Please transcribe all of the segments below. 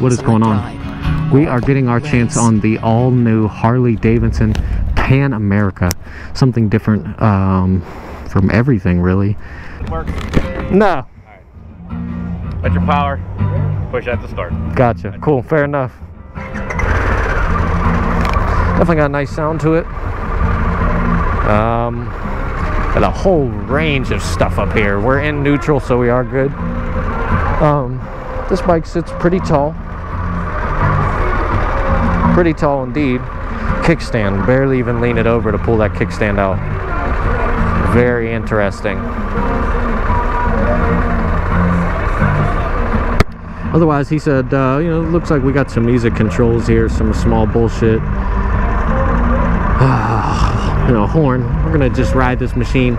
what is going on? We are getting our chance on the all-new Harley Davidson Pan America. Something different um, from everything, really. Work. No. Let your power. Push at the start. Gotcha. Cool. Fair enough. Definitely got a nice sound to it. Um, got a whole range of stuff up here. We're in neutral, so we are good. Um, this bike sits pretty tall. Pretty tall indeed. Kickstand. Barely even lean it over to pull that kickstand out. Very interesting. Otherwise, he said, uh, you know, looks like we got some music controls here, some small bullshit. you know, horn. We're gonna just ride this machine,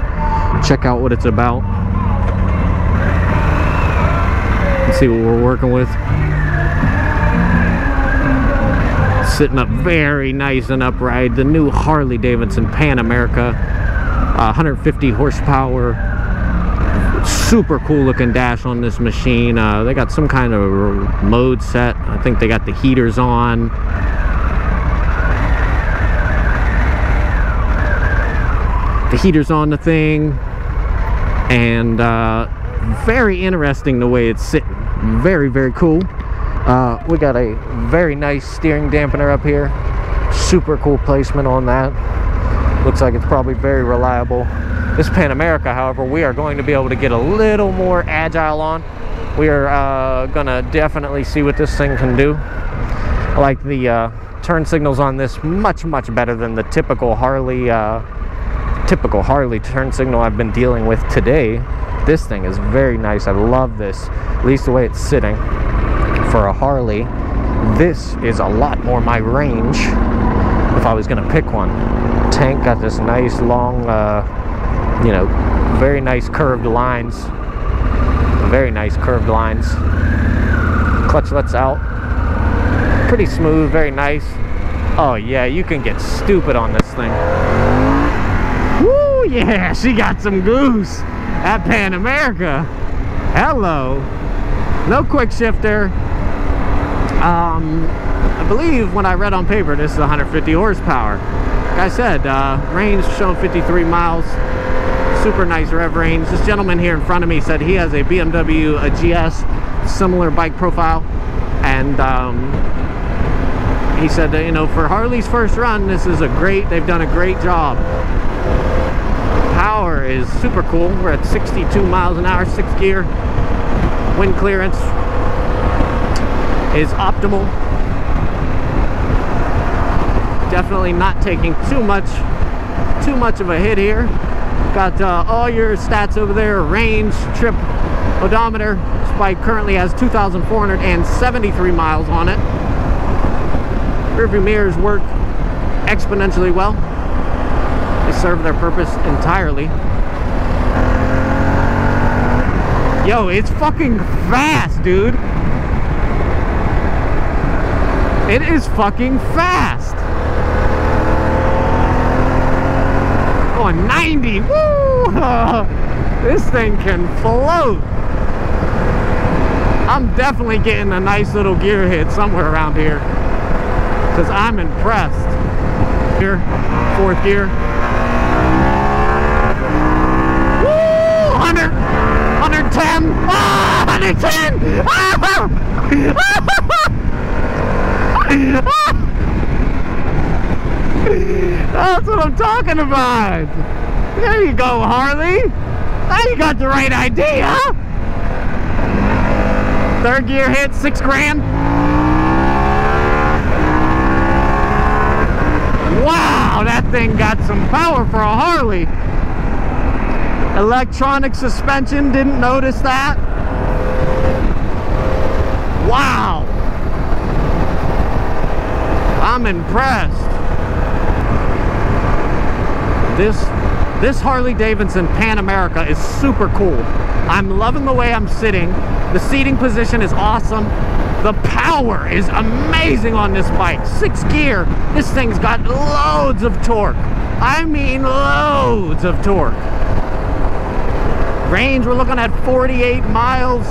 check out what it's about, see what we're working with. Sitting up very nice and upright. The new Harley Davidson Pan America, uh, 150 horsepower, super cool looking dash on this machine. Uh, they got some kind of mode set. I think they got the heaters on. The heaters on the thing. And uh, very interesting the way it's sitting. Very, very cool. Uh, we got a very nice steering dampener up here. Super cool placement on that. Looks like it's probably very reliable. This Pan America, however, we are going to be able to get a little more agile on. We are uh, gonna definitely see what this thing can do. I like the uh, turn signals on this much, much better than the typical Harley, uh, typical Harley turn signal I've been dealing with today. This thing is very nice. I love this, at least the way it's sitting for a Harley. This is a lot more my range if I was gonna pick one. Tank got this nice long uh, you know, very nice curved lines. Very nice curved lines. Clutch lets out. Pretty smooth, very nice. Oh yeah, you can get stupid on this thing. Woo, yeah, she got some goose at Pan America. Hello. No quick shifter. Um, I believe when I read on paper, this is 150 horsepower. Like I said, uh, range shown 53 miles super nice rev range. This gentleman here in front of me said he has a BMW a GS, similar bike profile, and um, he said that, you know, for Harley's first run, this is a great, they've done a great job. Power is super cool. We're at 62 miles an hour, six gear. Wind clearance is optimal. Definitely not taking too much, too much of a hit here. Got uh, all your stats over there, range, trip, odometer. This bike currently has 2,473 miles on it. Rearview mirrors work exponentially well. They serve their purpose entirely. Yo, it's fucking fast, dude. It is fucking fast. going 90. Woo! this thing can float. I'm definitely getting a nice little gear hit somewhere around here. Because I'm impressed. Here, fourth gear. Woo! 100, 110. Ah, 110! Ah! That's what I'm talking about. There you go, Harley. Now you got the right idea. Third gear hit, six grand. Wow, that thing got some power for a Harley. Electronic suspension, didn't notice that. Wow. I'm impressed. This this Harley Davidson Pan America is super cool. I'm loving the way I'm sitting. The seating position is awesome. The power is amazing on this bike. Six gear. This thing's got loads of torque. I mean loads of torque. Range, we're looking at 48 miles.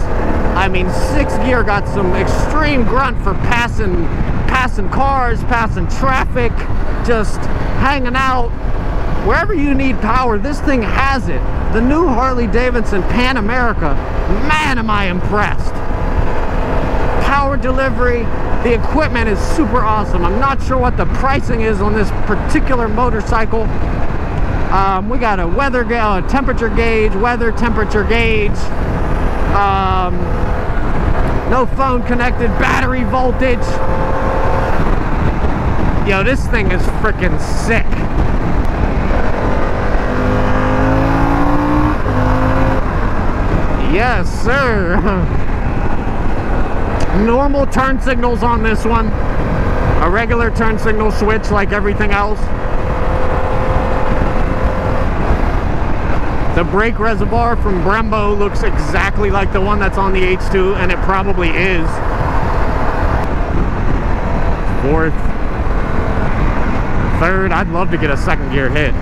I mean, six gear got some extreme grunt for passing, passing cars, passing traffic, just hanging out. Wherever you need power, this thing has it. The new Harley Davidson Pan America, man, am I impressed. Power delivery, the equipment is super awesome. I'm not sure what the pricing is on this particular motorcycle. Um, we got a weather a temperature gauge, weather temperature gauge. Um, no phone connected, battery voltage. Yo, this thing is freaking sick. Yes, sir. Normal turn signals on this one. A regular turn signal switch like everything else. The brake reservoir from Brembo looks exactly like the one that's on the H2, and it probably is. Fourth. Third, I'd love to get a second gear hit.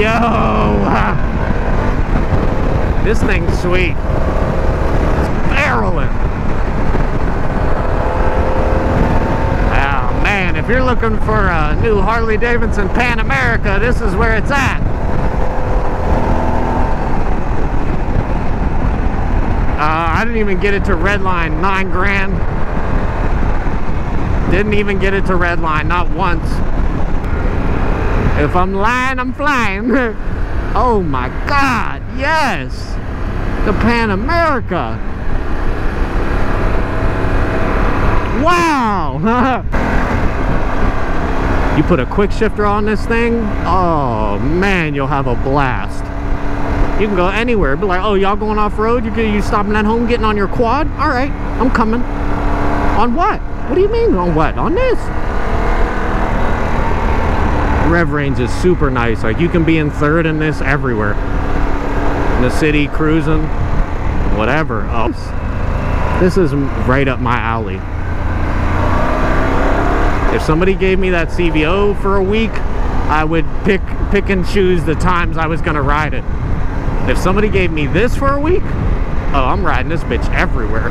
Yo! This thing's sweet. It's barreling. Oh man, if you're looking for a new Harley Davidson Pan America, this is where it's at. Uh, Uh, I didn't even get it to redline, nine grand. Didn't even get it to redline, not once. If I'm lying, I'm flying. oh my God, yes. The Pan America. Wow. you put a quick shifter on this thing, oh man, you'll have a blast. You can go anywhere. Be like, oh, y'all going off road? You you stopping at home, getting on your quad? All right, I'm coming. On what? What do you mean on what? On this? rev range is super nice. Like you can be in third in this everywhere. In the city, cruising, whatever. Oh, this is right up my alley. If somebody gave me that CVO for a week, I would pick pick and choose the times I was gonna ride it. If somebody gave me this for a week, oh, I'm riding this bitch everywhere.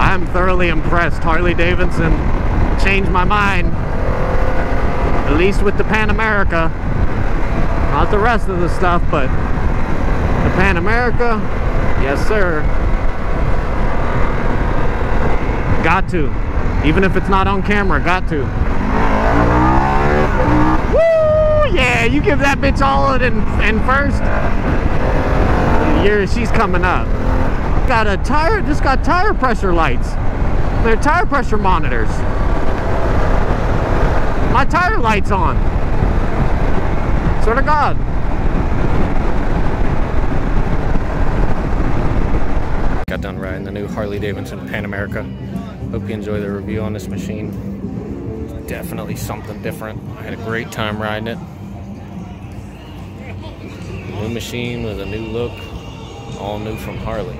I'm thoroughly impressed. Harley Davidson changed my mind, at least with the Pan America. Not the rest of the stuff, but the Pan America, yes sir. Got to. Even if it's not on camera, got to. Woo! Yeah, you give that bitch all in, in first. You're, she's coming up got a tire, just got tire pressure lights. They're tire pressure monitors. My tire light's on. Sort of God. Got done riding the new Harley Davidson Pan America. Hope you enjoy the review on this machine. Definitely something different. I had a great time riding it. New machine with a new look. All new from Harley.